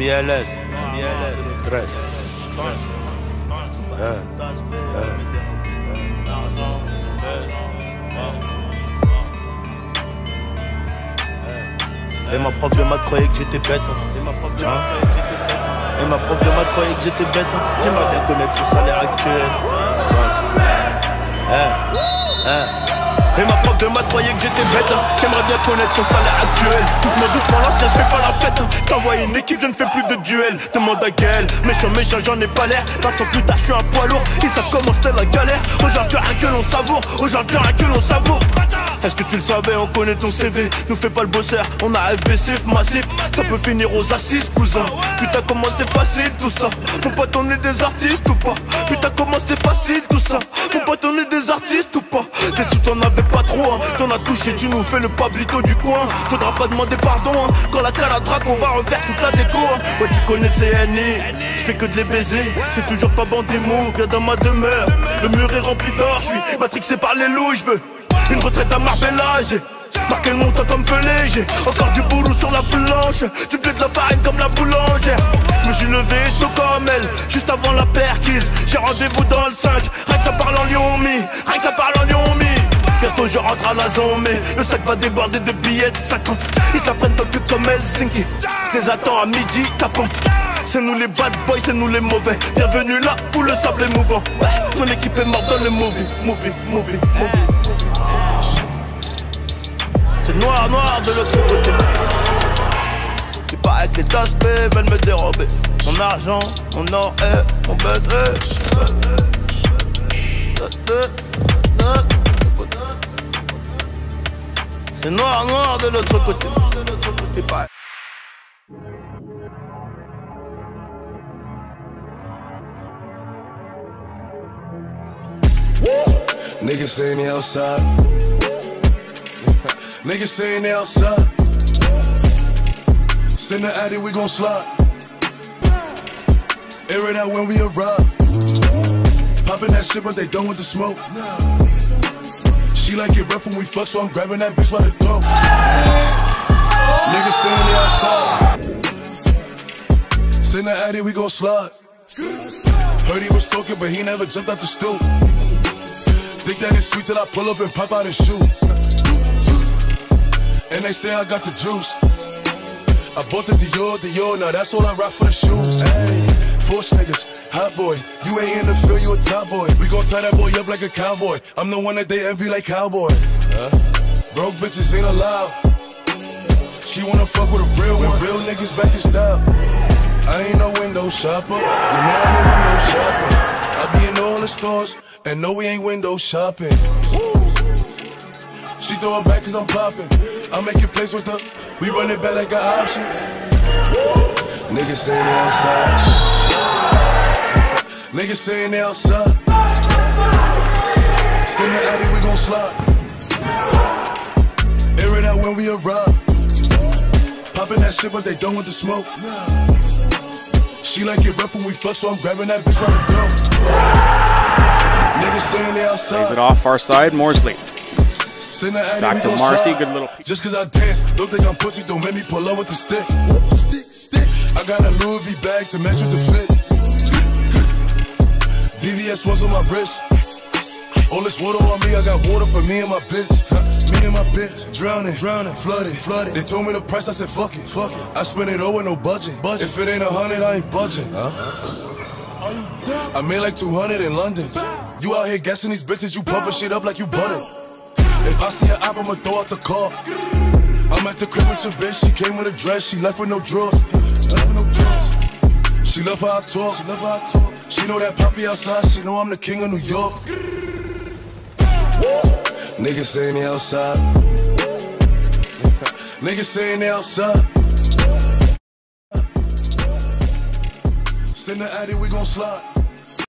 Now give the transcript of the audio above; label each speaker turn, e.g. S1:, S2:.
S1: MLS, MLS, 13. Et ma prof de maths croyait que j'étais bête. hein. Et ma prof de maths croyait que j'étais bête. hein. Et ma prof de maths croyait que j'étais bête. hein. J'aimerais bien connaître son salaire actuel. Hein, hein. Et ma prof de maths croyait que j'étais bête hein. J'aimerais bien connaître son salaire actuel. Doucement, doucement, l'ancien, je fais pas la fête hein. T'envoies une équipe, je ne fais plus de duel. Demande à Gaël, méchant, méchant, j'en ai pas l'air. 20 ans plus tard, je suis un poids lourd. Ils savent comment c'était la galère. Aujourd'hui, rien que l'on savoure. Aujourd'hui, rien que l'on savoure. Est-ce que tu le savais, on connaît ton CV Nous fais pas le bosseur, on a FBCF massif. Ça peut finir aux assises, cousin. Putain, comment c'est facile tout ça. Mon pote, on est des artistes ou pas? Putain, comment c'est facile tout ça. Mon pote, on est des artistes ou pas? Des sous, t'en avais hein. T'en as touché, tu nous fais le pablito du coin Faudra pas demander pardon, hein. Quand la caladraque, on va refaire toute la déco, hein. Ouais, tu connais CNI Je fais que de les baiser J'ai toujours pas bandé mou, viens dans ma demeure Le mur est rempli d'or, je suis matrixé par les loups, je veux une retraite à Marbella, j'ai marqué le montant comme Pelé, j'ai encore du boulot sur la planche, du blé de la farine comme la boulangère. Je me suis levé tôt comme elle, juste avant la perquise. J'ai rendez-vous dans le 5, rien que ça parle en Lyon mi, Je rentre à la zone, mais le sac va déborder de billets de 50. Ils se la prennent comme Helsinki. Je les attends à midi, tapant. C'est nous les bad boys, c'est nous les mauvais. Bienvenue là où le sable est mouvant. Ton équipe est morte dans le movie, movie, movie, movie. C'est noir, noir de l'autre côté. Il paraît que les aspects veulent me dérober. Mon argent, mon or et mon baiser. C'est noir, noir de l'autre côté.
S2: Niggas saying outside. Niggas saying outside. Send the addy, we gon' slide. Air it out when we arrive. Popping that shit, but they done with the smoke. She like it rough when we fuck, so I'm grabbing that bitch by the throat. Niggas saying they outside. Send the addy, we gon' slide. Heard he was talking, but he never jumped out the stoop. Think that it's sweet till I pull up and pop out and shoot. And they say I got the juice. I bought the Dior, Dior, now that's all I rock for the shoes. Hey, push niggas, hot boy. You ain't in the field, you a top boy. We gon' tie that boy up like a cowboy. I'm the one that they envy like cowboy. Huh? Broke bitches ain't allowed. She wanna fuck with a real one. Real niggas back in style. I ain't no window shopper. You know I ain't window shopper. I be in all the stores, and no, we ain't window shopping. She throw it back cause I'm popping. I make it plays with her. We run it back like an option. Niggas saying they outside. Niggas saying they outside. Send the addy, we gon' slide. Air it out when we arrive. Popping that shit, but they done with the smoke. She like it rough when we fuck, so I'm grabbing that bitch right the throat. Niggas saying they outside.
S3: Plays it off far side. Morsli.
S2: Send the addy,
S3: Back
S2: we
S3: to
S2: gon'
S3: Marcy.
S2: slide.
S3: Good little.
S2: Just cause I dance, don't think I'm pussy, don't make me pull up with the stick. Stick, stick. I got a Louis V bag to match with the fit. VVS ones on my wrist. All this water on me, I got water for me and my bitch. Me and my bitch, drowning, drowning, flooded, flooded. They told me the price, I said fuck it, fuck it. I spent it all with no budget. budget. If it ain't a hundred, I ain't budging. Huh? I made like 200 in London. You out here guessing these bitches, you pumping shit up like you butter. If I see an app, I'ma throw out the car. I'm at the crib with your bitch, she came with a dress, she left with no drawers. Left with no drawers. She love how I talk, she love how I talk. She know that poppy outside, she know I'm the king of New York. Niggas saying they outside. Niggas saying they outside. Send the addy, we gon' slide.